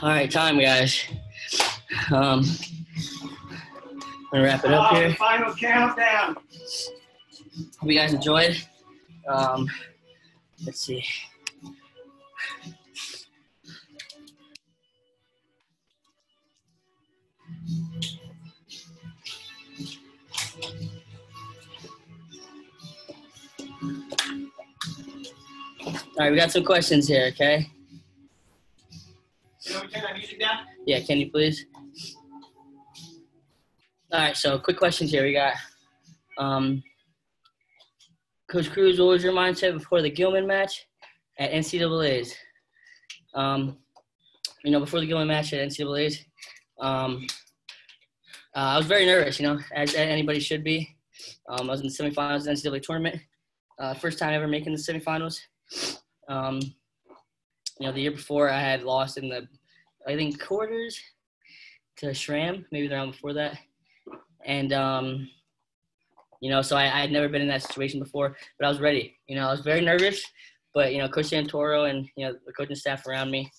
All right, time, guys. Um, gonna wrap it up here. Oh, final countdown. Hope you guys enjoyed. Um, let's see. All right, we got some questions here, okay? Can we turn that music down? Yeah, can you please? All right, so quick questions here. We got um, Coach Cruz, what was your mindset before the Gilman match at NCAA's? Um, you know, before the Gilman match at NCAA's, um, uh, I was very nervous, you know, as anybody should be. Um, I was in the semifinals of the NCAA tournament. Uh, first time ever making the semifinals. Um, you know, the year before I had lost in the, I think, quarters to Shram, maybe the round before that. And, um, you know, so I, I had never been in that situation before, but I was ready. You know, I was very nervous, but, you know, Coach Santoro and, you know, the coaching staff around me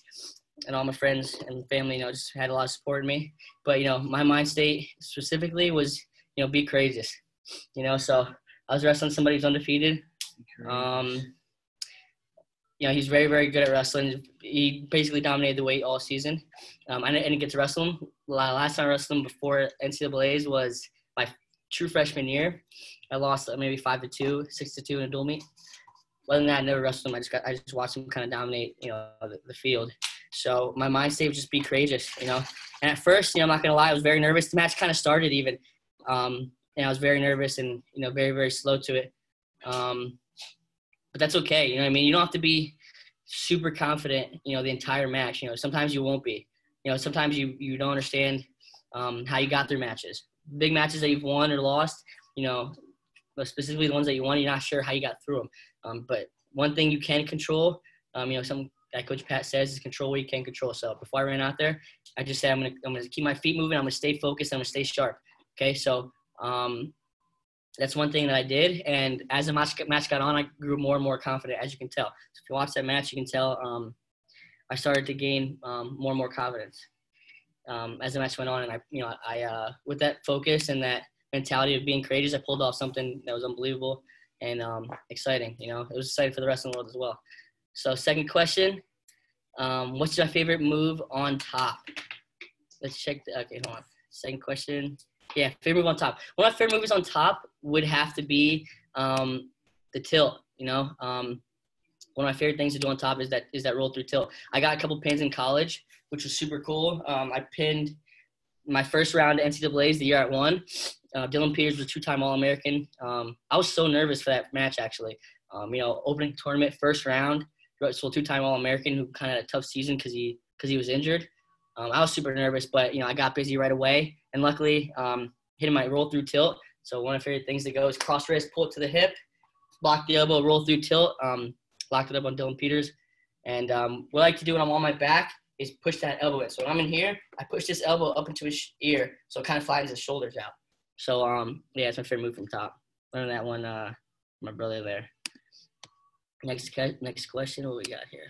and all my friends and family, you know, just had a lot of support in me. But, you know, my mind state specifically was, you know, be courageous. You know, so I was wrestling somebody who's undefeated. Um, you know, he's very, very good at wrestling. He basically dominated the weight all season. Um, I didn't get to wrestle him. Last time I wrestled him before NCAA's was my true freshman year. I lost uh, maybe five to two, six to two in a dual meet. Other than that, I never wrestled him. I just got, I just watched him kind of dominate, you know, the, the field. So my mind state was just be courageous, you know. And at first, you know, I'm not gonna lie, I was very nervous. The match kind of started even, um, and I was very nervous and you know very very slow to it. Um, but that's okay. You know I mean? You don't have to be super confident, you know, the entire match. You know, sometimes you won't be. You know, sometimes you, you don't understand um, how you got through matches. Big matches that you've won or lost, you know, specifically the ones that you won, you're not sure how you got through them. Um, but one thing you can control, um, you know, some that Coach Pat says is control what you can control. So before I ran out there, I just said I'm gonna I'm gonna keep my feet moving. I'm gonna stay focused. I'm gonna stay sharp. Okay, so um, that's one thing that I did. And as the match, match got on, I grew more and more confident, as you can tell. So if you watch that match, you can tell um, I started to gain um, more and more confidence um, as the match went on. And I, you know, I uh, with that focus and that mentality of being courageous, I pulled off something that was unbelievable and um, exciting. You know, it was exciting for the rest of the world as well. So second question, um, what's your favorite move on top? Let's check. The, okay, hold on. Second question. Yeah, favorite move on top. One of my favorite moves on top would have to be um, the tilt. You know, um, one of my favorite things to do on top is that is that roll through tilt. I got a couple pins in college, which was super cool. Um, I pinned my first round at NCAA's the year I won. Uh, Dylan Peters was two-time All-American. Um, I was so nervous for that match actually. Um, you know, opening tournament, first round. So two-time All-American who kind of had a tough season because he because he was injured. Um, I was super nervous, but you know I got busy right away, and luckily um, hitting my roll through tilt. So one of my favorite things to go is cross wrist, pull it to the hip, block the elbow, roll through tilt. Um, locked it up on Dylan Peters, and um, what I like to do when I'm on my back is push that elbow in. So when I'm in here, I push this elbow up into his ear, so it kind of flattens his shoulders out. So um, yeah, it's my favorite move from top. Learned that one, uh, my brother there. Next, next question. What we got here?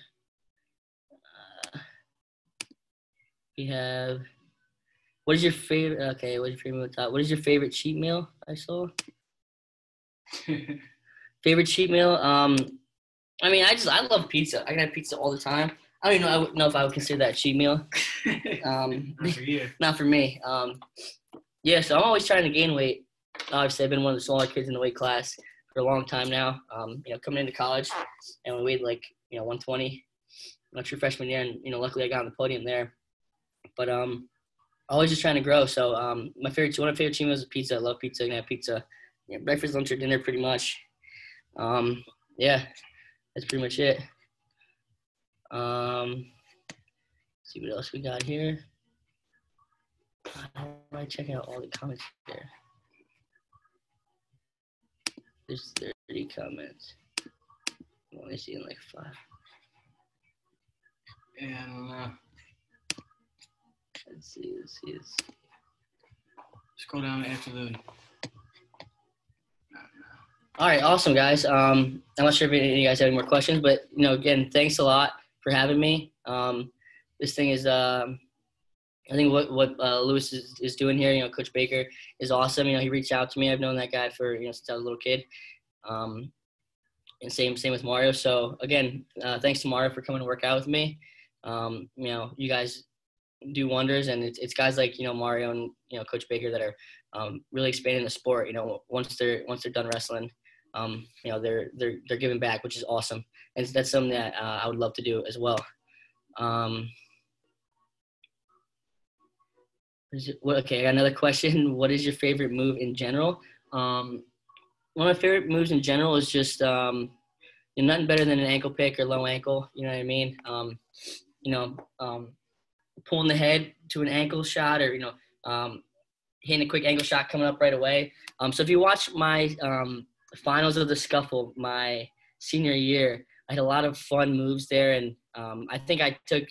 Uh, we have. What is your favorite? Okay, what is your favorite meal? What is your favorite cheat meal? I saw. favorite cheat meal. Um, I mean, I just I love pizza. I can have pizza all the time. I don't even know, I would know if I would consider that a cheat meal. Um, Not for you. not for me. Um, yeah, so I'm always trying to gain weight. Obviously, I've been one of the smaller kids in the weight class for a long time now. Um, you know, coming into college, and we weighed like you know 120 my true freshman year, and you know, luckily I got on the podium there. But um, always just trying to grow. So um, my favorite one of my favorite meals is pizza. I love pizza. I have pizza, yeah, breakfast, lunch, or dinner, pretty much. Um, yeah, that's pretty much it. Um, see what else we got here. How I check out all the comments there? There's 30 comments. I'm only seeing like five. And. Know. Let's see, let's see, let's see. Scroll down after the. All right, awesome, guys. Um, I'm not sure if any of you guys have any more questions, but you know, again, thanks a lot for having me. Um, this thing is um, I think what what uh, Lewis is, is doing here, you know, Coach Baker is awesome. You know, he reached out to me. I've known that guy for you know since I was a little kid. Um, and same same with Mario. So again, uh, thanks to Mario for coming to work out with me. Um, you know, you guys do wonders, and it's, it's guys like you know Mario and you know Coach Baker that are um, really expanding the sport. You know, once they're once they're done wrestling, um, you know they're they're they're giving back, which is awesome, and that's something that uh, I would love to do as well. Um, it- okay, I got another question. What is your favorite move in general? Um, one of my favorite moves in general is just um, you know, nothing better than an ankle pick or low ankle. You know what I mean? Um, you know, um, pulling the head to an ankle shot or you know, um, hitting a quick ankle shot coming up right away. Um, so if you watch my um, finals of the scuffle my senior year, I had a lot of fun moves there, and um, I think I took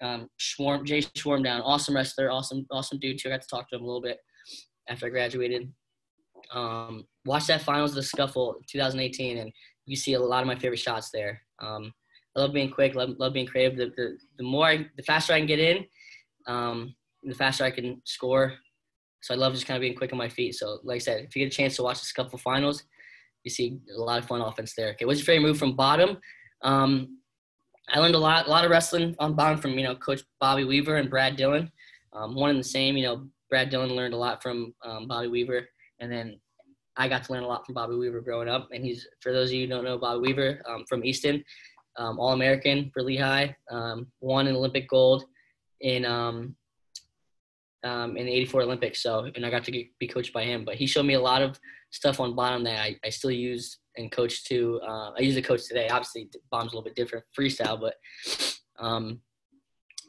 um, Schwarm, Jay Schwarm down. Awesome wrestler, awesome, awesome dude too. I got to talk to him a little bit after I graduated. Um, watch that finals of the scuffle 2018, and you see a lot of my favorite shots there. Um, I love being quick, love, love being creative. The, the, the more, I, the faster I can get in, um, the faster I can score. So I love just kind of being quick on my feet. So like I said, if you get a chance to watch this couple finals, you see a lot of fun offense there. Okay, what's your favorite move from bottom? Um, I learned a lot, a lot of wrestling on bottom from you know Coach Bobby Weaver and Brad Dillon. Um, one and the same. You know, Brad Dillon learned a lot from um, Bobby Weaver, and then I got to learn a lot from Bobby Weaver growing up. And he's for those of you who don't know Bobby Weaver um, from Easton, um, All American for Lehigh, um, won an Olympic gold in um, um, in the '84 Olympics. So, and I got to get, be coached by him. But he showed me a lot of stuff on bottom that I, I still use and coach to. Uh, I use a coach today. Obviously, bomb's a little bit different freestyle, but um,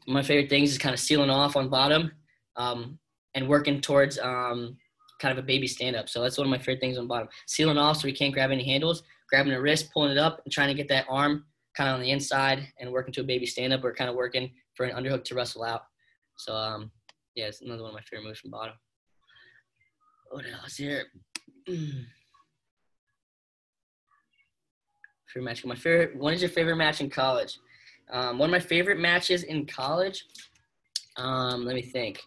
my favorite things is kind of sealing off on bottom um, and working towards kind of a baby stand up. So that's one of my favorite things on bottom. Sealing off so we can't grab any handles, grabbing the wrist, pulling it up, and trying to get that arm kind of on the inside and working to a baby stand up or kind of working for an underhook to wrestle out. So um, yeah, it's another one of my favorite moves from bottom. What else here? favorite match. My favorite. What is your favorite match in college? Um, one of my favorite matches in college. Um, let me think.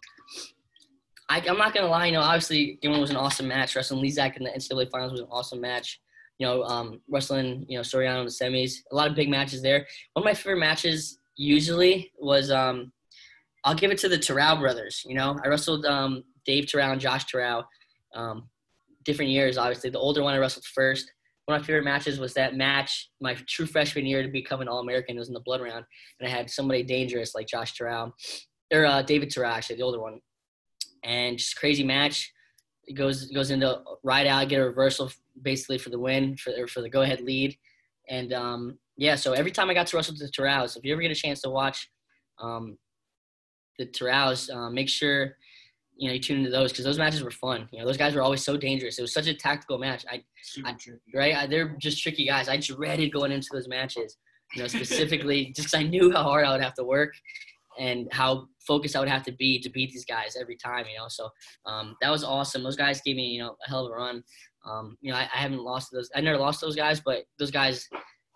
I, I'm not gonna lie. You know, obviously, One was an awesome match. Wrestling Lizak in the NCAA finals was an awesome match. You know, um, wrestling you know Suriano in the semis. A lot of big matches there. One of my favorite matches usually was. Um, I'll give it to the Terao brothers. You know, I wrestled um, Dave Terao and Josh Terao. Um, different years, obviously. The older one I wrestled first one of my favorite matches was that match my true freshman year to become an All-American. It was in the blood round, and I had somebody dangerous like Josh Terao, or uh, David Terao, actually the older one, and just crazy match. It goes goes into ride out, get a reversal basically for the win for for the go ahead lead, and um, yeah. So every time I got to wrestle the Teraos, if you ever get a chance to watch um, the Teraos, uh, make sure you know you tune into those because those matches were fun. You know those guys were always so dangerous. It was such a tactical match. I I- right? I, they're just tricky guys. I dreaded going into those matches, you know, specifically just I knew how hard I would have to work and how focused I would have to be to beat these guys every time, you know. So um, that was awesome. Those guys gave me, you know, a hell of a run. Um, you know, I, I haven't lost those. I never lost those guys, but those guys,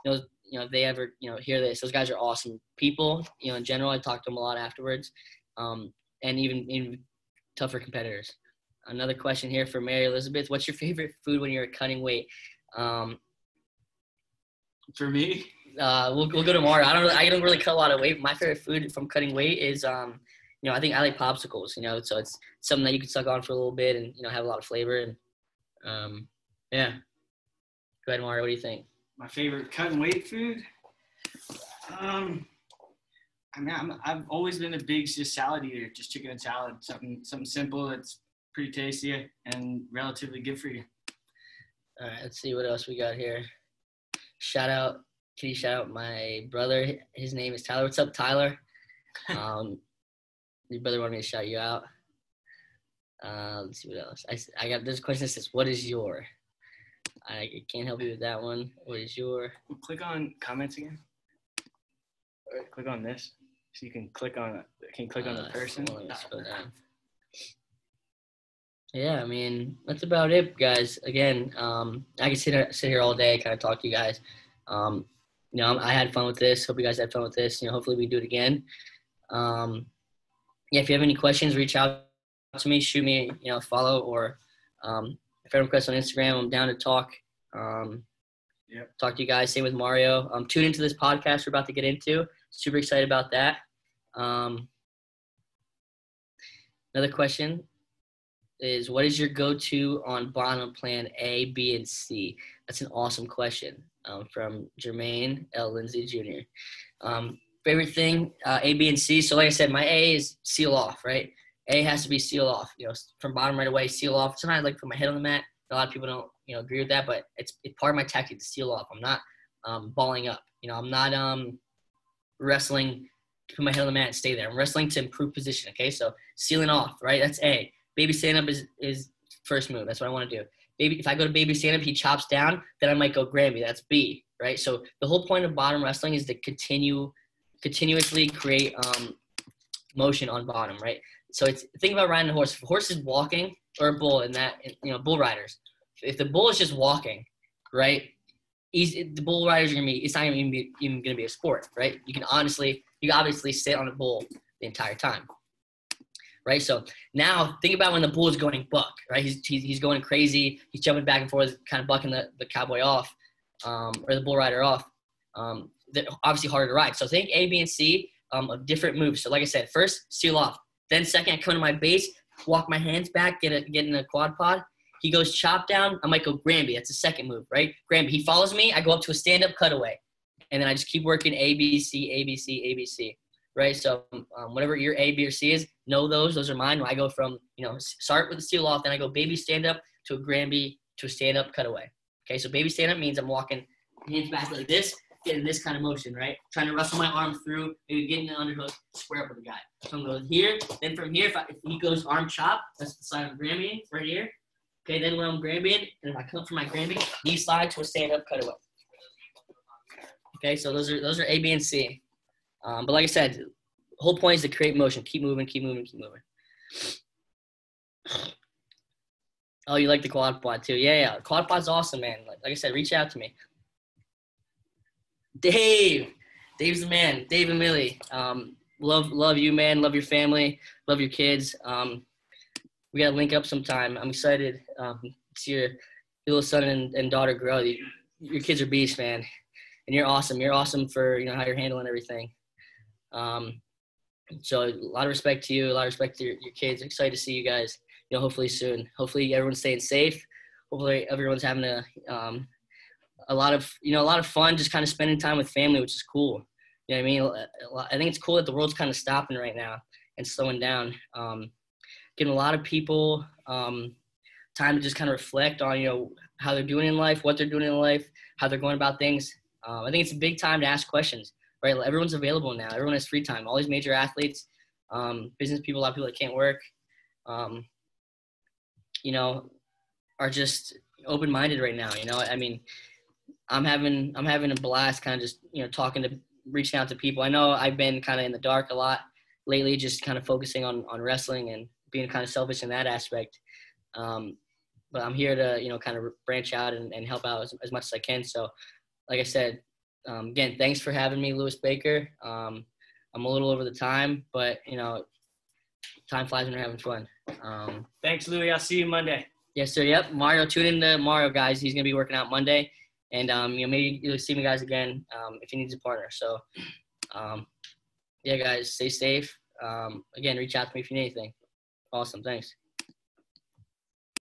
you know, you know, if they ever, you know, hear this, those guys are awesome people. You know, in general, I talked to them a lot afterwards, um, and even even tougher competitors. Another question here for Mary Elizabeth: What's your favorite food when you're cutting weight? Um, For me, uh, we'll, we'll go tomorrow. I don't really, I don't really cut a lot of weight. My favorite food from cutting weight is um, you know, I think I like popsicles. You know, so it's something that you can suck on for a little bit and you know have a lot of flavor and um, yeah. Go ahead, Mario. What do you think? my favorite cut and weight food. Um, I mean, I'm, I've always been a big just salad eater, just chicken and salad, something something simple that's pretty tasty and relatively good for you. All right, let's see what else we got here. Shout out, can you shout out my brother? His name is Tyler. What's up, Tyler? Um, your brother wanted me to shout you out. Uh, let's see what else. I got this question that says, "What is your?" I can't help you with that one. What is your? Click on comments again. Click on this, so you can click on can you click on uh, the person. hold scroll down. Yeah, I mean that's about it, guys. Again, um, I can sit sit here all day, kind of talk to you guys. Um, you know, I had fun with this. Hope you guys had fun with this. You know, hopefully we do it again. Um, yeah, if you have any questions, reach out to me, shoot me, you know, follow or um, if I request on Instagram, I'm down to talk. Um, Yep. Talk to you guys. Same with Mario. Um, tune into this podcast we're about to get into. Super excited about that. Um, another question is what is your go-to on bottom plan A, B, and C? That's an awesome question um, from Jermaine L. Lindsay Jr. Um, favorite thing, uh, A, B, and C. So like I said, my A is seal off, right? A has to be seal off, you know, from bottom right away, seal off. Sometimes I like put my head on the mat. A lot of people don't, you know, agree with that, but it's, it's part of my tactic to seal off. I'm not um, balling up. You know, I'm not um, wrestling to put my head on the mat and stay there. I'm wrestling to improve position. Okay, so sealing off, right? That's A. Baby stand up is is first move. That's what I want to do. Baby, if I go to baby stand up, he chops down, then I might go Granby. That's B, right? So the whole point of bottom wrestling is to continue, continuously create um, motion on bottom, right? So it's think about riding a horse. If a horse is walking or a bull, in that you know bull riders, if the bull is just walking, right? The bull riders are gonna be. It's not even be, even gonna be a sport, right? You can honestly, you can obviously sit on a bull the entire time, right? So now think about when the bull is going buck, right? He's, he's, he's going crazy. He's jumping back and forth, kind of bucking the, the cowboy off um, or the bull rider off. Um, obviously harder to ride. So think A, B, and C um, of different moves. So like I said, first seal off. Then second, I come to my base, walk my hands back, get a, get in a quad pod. He goes chop down. I might go Granby. That's the second move, right? Granby. He follows me. I go up to a stand up cutaway, and then I just keep working A, B, C, A, B, C, A, B, C right? So um, whatever your A, B, or C is, know those. Those are mine. I go from you know start with the seal off, then I go baby stand up to a Granby to a stand up cutaway. Okay, so baby stand up means I'm walking hands back like this, getting this kind of motion, right? Trying to wrestle my arm through, maybe getting the underhook, square up with the guy. So I'm going here, then from here, if, I, if he goes arm chop, that's the side of Granby right here. Okay, then when I'm Granby, and if I come up from my Granby, knee slide to a stand up cutaway. Okay, so those are those are A, B, and C. Um, but like I said, whole point is to create motion. Keep moving, keep moving, keep moving. Oh, you like the quad pod too? Yeah, yeah. Quad pod's awesome, man. Like, like I said, reach out to me. Dave, Dave's the man. Dave and Millie. Um, love, love you, man. Love your family. Love your kids. Um, we gotta link up sometime. I'm excited um, to see your, little son and, and daughter grow. You, your kids are beasts, man, and you're awesome. You're awesome for you know how you're handling everything. Um, so a lot of respect to you, a lot of respect to your, your kids. Excited to see you guys. You know, hopefully soon. Hopefully everyone's staying safe. Hopefully everyone's having a um, a lot of you know a lot of fun, just kind of spending time with family, which is cool. You know what I mean? I think it's cool that the world's kind of stopping right now and slowing down. Um, getting a lot of people um, time to just kind of reflect on you know how they're doing in life, what they're doing in life, how they're going about things. Um, I think it's a big time to ask questions right? Everyone's available now. Everyone has free time. All these major athletes, um, business people, a lot of people that can't work, um, you know, are just open-minded right now. You know, I mean, I'm having I'm having a blast, kind of just you know talking to, reaching out to people. I know I've been kind of in the dark a lot lately, just kind of focusing on on wrestling and being kind of selfish in that aspect. Um, but I'm here to you know kind of branch out and, and help out as, as much as I can. So, like I said, um, again, thanks for having me, Lewis Baker. Um, I'm a little over the time, but you know, time flies when you're having fun. Um, Thanks, Louie. I'll see you Monday. yes, sir. Yep. Mario, tune in to Mario, guys. He's gonna be working out Monday, and um, you know, maybe you'll see me guys again um, if he needs a partner. So, um, yeah, guys, stay safe. Um, again, reach out to me if you need anything. Awesome. Thanks.